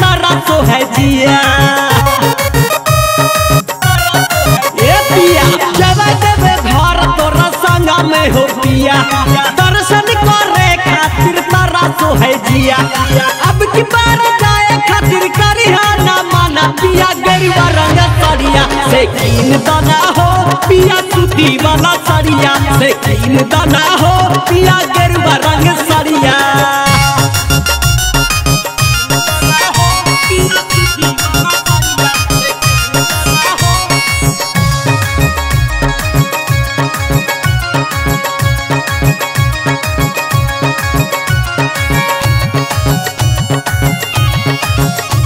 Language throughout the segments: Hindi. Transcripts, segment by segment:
तारा सो जिया। ए पिया, जब देवे घर तोरा हो पिया। दर्शन करे खातिर तारा है जिया। अब की बार जाए खातिर ना माना पिया गेरुआ रंग सरिया। से कीन दाना हो पिया सूती वाला सरिया। से कीन दाना हो पिया गेरुआ रंग सरिया।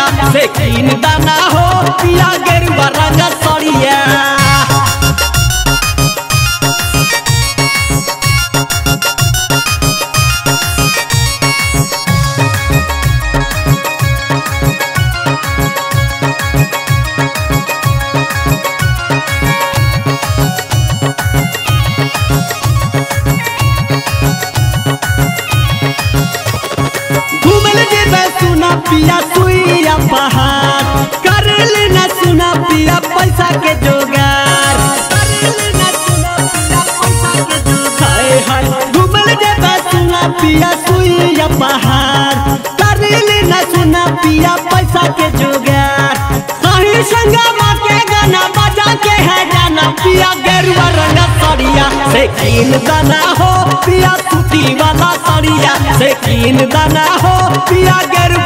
सड़िया से कीन दाना हो पिया गेरुआ रंगा सड़िया घूमल जेबे सुना पिया सुइया पहाड़। करल न सुना पिया पैसा के जोगार हाय हाय, घूमल जेबे सुना पिया सुइया पहाड़। करल न सुना पिया पैसा के जोगार सही संगमा के गाना बजा के है जाना पिया सड़िया से कीन दाना हो पिया सूती वाला सड़िया। शकीन कीन दाना हो पिया गेर